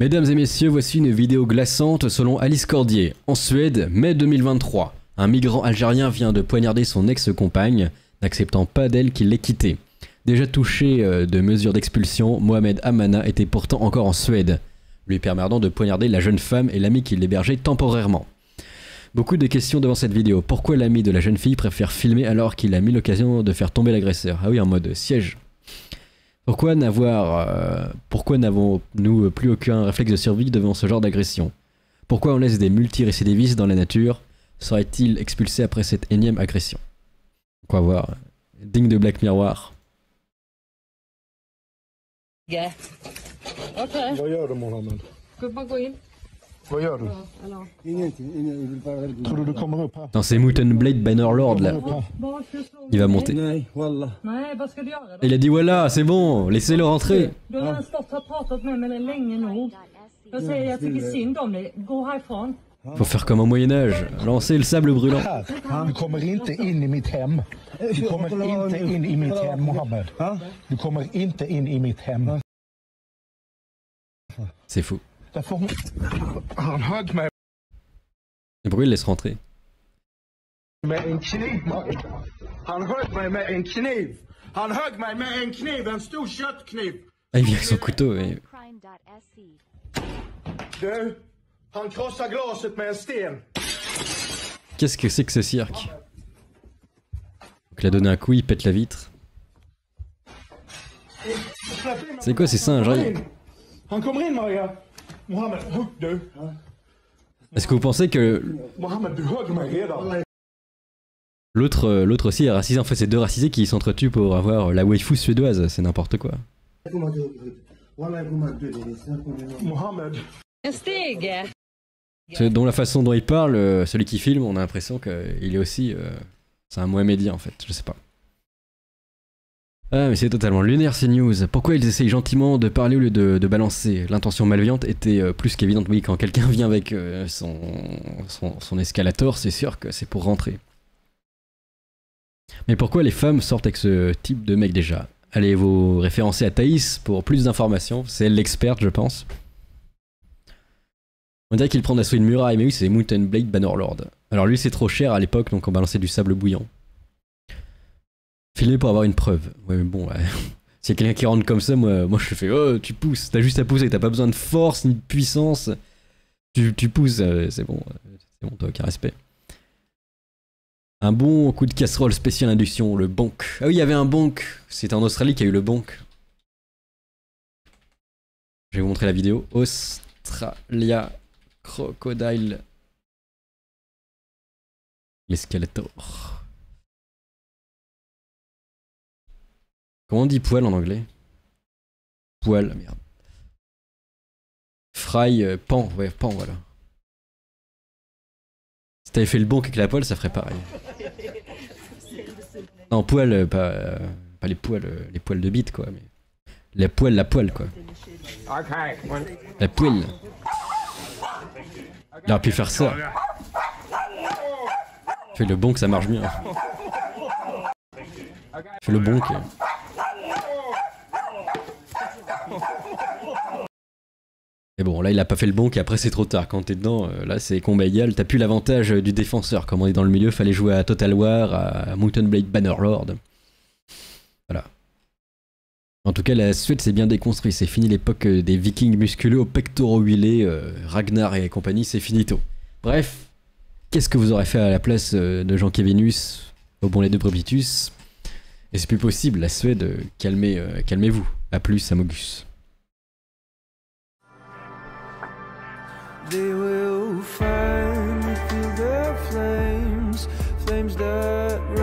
Mesdames et messieurs, voici une vidéo glaçante selon Alice Cordier. En Suède, mai 2023, un migrant algérien vient de poignarder son ex-compagne, n'acceptant pas d'elle qu'il l'ait quittée. Déjà touché euh, de mesures d'expulsion, Mohamed Amana était pourtant encore en Suède, lui permettant de poignarder la jeune femme et l'ami qui l'hébergeait temporairement. Beaucoup de questions devant cette vidéo. Pourquoi l'ami de la jeune fille préfère filmer alors qu'il a mis l'occasion de faire tomber l'agresseur? Ah oui, en mode siège. Pourquoi n'avoir, euh, pourquoi n'avons-nous plus aucun réflexe de survie devant ce genre d'agression? Pourquoi on laisse des multirécidivistes dans la nature? Serait-il expulsé après cette énième agression? Quoi voir Digne de Black Mirror. Yeah. Okej. Vad gör du Mohammed? Ska vi bara gå in? Vad gör du? Eller? Ingenting, ingen, jag vill bara... Tror du du kommer upp här? Dans ces Mountain Blade Bannerlord là, il va monter. Il a dit voilà, c'est bon, laissez-le rentrer. Faut faire comme au Moyen-Âge, lancer le sable brûlant. C'est fou. Et pourquoi il laisse rentrer. Ah, il vient avec son couteau. et-. Qu'est-ce que c'est que ce cirque? Donc il a donné un coup, il pète la vitre. C'est quoi ces singes Est-ce que vous pensez que l'autre euh, l'autre aussi est racisé En fait, c'est deux racisés qui s'entretuent pour avoir la waifu suédoise. C'est n'importe quoi. Dont la façon dont il parle, euh, celui qui filme, on a l'impression qu'il est aussi. euh, c'est un Mohamedien en fait, je sais pas. Ah, mais c'est totalement lunaire ces news. Pourquoi ils essayent gentiment de parler au lieu de, balancer L'intention malveillante était euh, plus qu'évidente. Oui, quand quelqu'un vient avec euh, son, escalator, c'est sûr que c'est pour rentrer. Mais pourquoi les femmes sortent avec ce type de mec déjà? Allez vous référencer à Thaïs pour plus d'informations? C'est l'experte, je pense. On dirait qu'il prend d'assaut une muraille, mais oui, c'est Mountain Blade Bannerlord. Alors lui, c'est trop cher à l'époque, donc on balançait du sable bouillant. Pour avoir une preuve. Ouais, mais bon, ouais. S'il y a quelqu'un qui rentre comme ça, moi, moi je fais Oh, tu pousses, t'as juste à pousser, t'as pas besoin de force ni de puissance. Tu, tu pousses, euh, c'est bon, euh, c'est bon, toi, aucun respect. Un bon coup de casserole spécial induction, le bonk. Ah oui, il y avait un bonk. C'est en Australie qu'il y a eu le bonk. Je vais vous montrer la vidéo. Australia Crocodile. L'escalator. Comment on dit poil en anglais? Poil, merde. Fry, euh, pan, ouais, pan, voilà. Si t'avais fait le bon avec la poêle, ça ferait pareil. Non, poil, euh, pas, euh, pas les poils, euh, les poils de bite, quoi, mais. La poêle, la poêle, quoi. La poêle. Il aurait pu faire ça. Fais le bon que ça marche bien. Fais le bon que. Et bon, là, il a pas fait le bon, après c'est trop tard. Quand t'es dedans, euh, là, c'est combat égal. T'as plus l'avantage euh, du défenseur. Comme on est dans le milieu, fallait jouer à Total War, à Mountain Blade Bannerlord. Voilà. En tout cas, la Suède s'est bien déconstruit. C'est fini l'époque euh, des vikings musculeux aux pectoraux huilés, Ragnar et compagnie, c'est finito. Bref, qu'est-ce que vous aurez fait à la place de Jean Kevinus au bon les deux Brebitus Et c'est plus possible, la Suède, calmez, calmez-vous. A plus, Amogus. They will find through the flames, flames that.